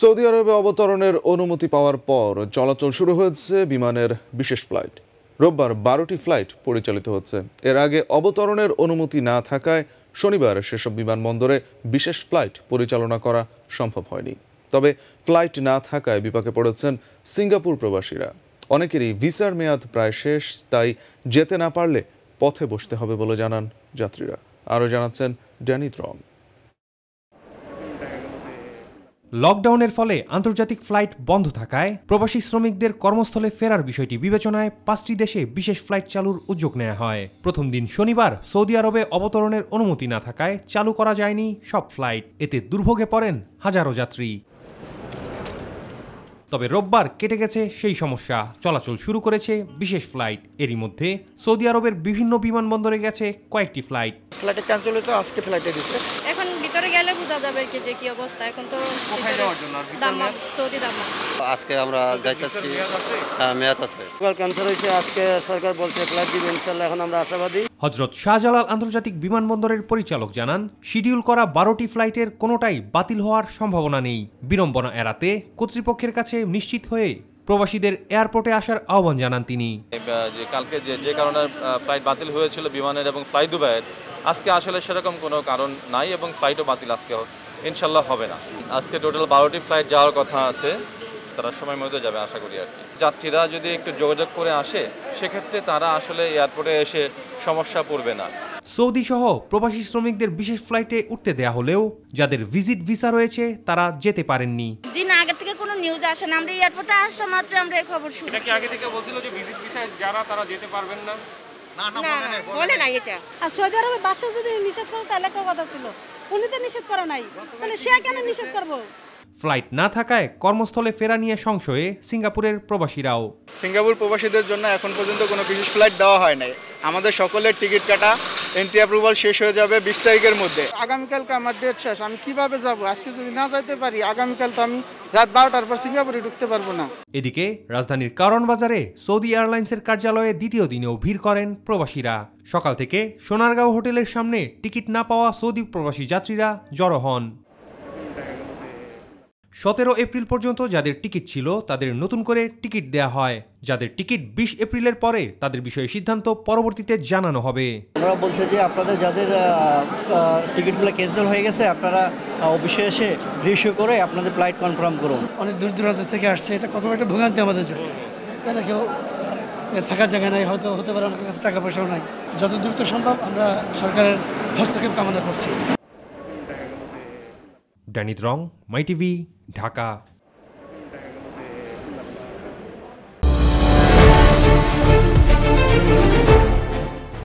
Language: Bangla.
সৌদি আরবে অবতরণের অনুমতি পাওয়ার পর চলাচল শুরু হয়েছে বিমানের বিশেষ ফ্লাইট। রোববার বারোটি ফ্লাইট পরিচালিত হচ্ছে। এর আগে অবতরণের অনুমতি না থাকায় শনিবার সেসব বিমানবন্দরে বিশেষ ফ্লাইট পরিচালনা করা সম্ভব হয়নি। তবে ফ্লাইট না থাকায় বিপাকে পড়েছেন সিঙ্গাপুর প্রবাসীরা। অনেকেরই ভিসার মেয়াদ প্রায় শেষ, তাই যেতে না পারলে পথে বসতে হবে বলে জানান যাত্রীরা। আরও জানাচ্ছেন ড্যানি ত্রং লকডাউনের ফলে আন্তর্জাতিক ফ্লাইট বন্ধ থাকায় প্রবাসী শ্রমিকদের কর্মস্থলে ফেরার বিষয়টি বিবেচনায় পাঁচটি দেশে বিশেষ ফ্লাইট চালুর উদ্যোগ নেওয়া হয়। প্রথম দিন শনিবার সৌদি আরবে অবতরণের অনুমতি না থাকায় চালু করা যায়নি সব ফ্লাইট। এতে দুর্ভোগে পড়েন হাজারো যাত্রী। তবে রোববার কেটে গেছে সেই সমস্যা। চলাচল শুরু করেছে বিশেষ ফ্লাইট। এরই মধ্যে সৌদি আরবের বিভিন্ন বিমানবন্দরে গেছে কয়েকটি ফ্লাইট। ফ্লাইটে ক্যান্সেল হয়েছে আজকে ফ্লাইটে দিচ্ছে এখন বোঝা যাবে আর কি যে কি অবস্থা এখন তো দাম্মাম সৌদি দাম্মাম আজকে আমরা যাইতেছি মেয়াদ আছে? ক্যান্সেল হয়েছে আজকে সরকার বলছে ফ্লাইট দিবে ইনশাল্লাহ এখন আমরা আশাবাদী। হজরত শাহজালাল আন্তর্জাতিক বিমানবন্দরের পরিচালক জানান শিডিউল করা বারোটি ফ্লাইটের কোনোটাই বাতিল হওয়ার সম্ভাবনা নেই। বিড়ম্বনা এড়াতে কর্তৃপক্ষের কাছে নিশ্চিত হয়ে প্রবাসীদের এয়ারপোর্টে আসার আহ্বান জানান তিনি। কালকে যে যে কারণে ফ্লাইট বাতিল হয়েছিল বিমানের এবং ফ্লাই দুবাইয়ের আজকে আসলে সেরকম কোনো কারণ নাই এবং ফ্লাইটও বাতিল আজকে ইনশাল্লাহ হবে না। আজকে টোটাল বারোটি ফ্লাইট যাওয়ার কথা আছে তারা সময় মধ্যে যাবে আশা করি আর কি। যাত্রীরা যদি একটু যোগাযোগ করে আসে সেক্ষেত্রে তারা আসলে এয়ারপোর্টে এসে সমস্যা পড়বে না। সৌদি সহ প্রবাসী শ্রমিকদের বিশেষ ফ্লাইটে উঠতে দেয়া হলেও যাদের ভিজিট ভিসা রয়েছে তারা যেতে পারেননি। জি না আগে থেকে কোনো নিউজ আসে না আমরা এয়ারপোর্টে আসা মাত্র আমরা এই খবর শুনি। কি আগে থেকে বলছিল যে ভিজিট ভিসায় যারা তারা যেতে পারবেন না? বলে না এটা। আর সৌদি আরবে বাসা যদি নিষেধ করে তাহলে একটা কথা ছিল। উনি তো নিষেধ করে নাই। তাহলে সে কেন নিষেধ করব? ফ্লাইট না থাকায় কর্মস্থলে ফেরা নিয়ে সংশয়ে সিঙ্গাপুরের প্রবাসীরাও। সিঙ্গাপুর প্রবাসীদের জন্য এখন পর্যন্ত কোনো বিশেষ ফ্লাইট দেওয়া হয় নাই। আমাদের সকলের টিকিট কাটা এন্ট্রি অ্যাপ্রুভাল শেষ হয়ে যাবে বিশ তারিখের মধ্যে। আগামীকালকে আমার ডেট শেষ। আমি কীভাবে যাব? আজকে যদি না যাইতে পারি আগামীকাল তো আমি রাত বারোটার পর সিঙ্গাপুরে ঢুকতে পারব না। এদিকে, রাজধানীর কারণ বাজারে সৌদি এয়ারলাইন্সের কার্যালয়ে দ্বিতীয় দিনেও ভিড় করেন প্রবাসীরা। সকাল থেকে সোনারগাঁও হোটেলের সামনে টিকিট না পাওয়া সৌদি প্রবাসী যাত্রীরা জড়ো হন। সতেরো এপ্রিল পর্যন্ত যাদের টিকিট ছিল তাদের নতুন করে টিকিট দেয়া হয়। যাদের টিকিট বিশ এপ্রিলের পরে তাদের বিষয়ে সিদ্ধান্ত পরবর্তীতে জানানো হবে। আমরা বলছে যে আপনাদের যাদের টিকিটগুলো ক্যান্সেল হয়ে গেছে আপনারা অফিসে এসে রিইস্যু করে আপনাদের ফ্লাইট কনফার্ম করুন। অনেক দূর দূরান্ত থেকে আসছে। এটা কত একটা ভোগান্তি আমাদের জন্য। কেন কেউ এ, থাকার জায়গা নাই হয়তো হতে পারে আমাদের কাছে টাকা পয়সাও নাই। যত দ্রুত সম্ভব আমরা সরকারের হস্তক্ষেপ কামনা করছি। Danny Drong my TV Dhaka.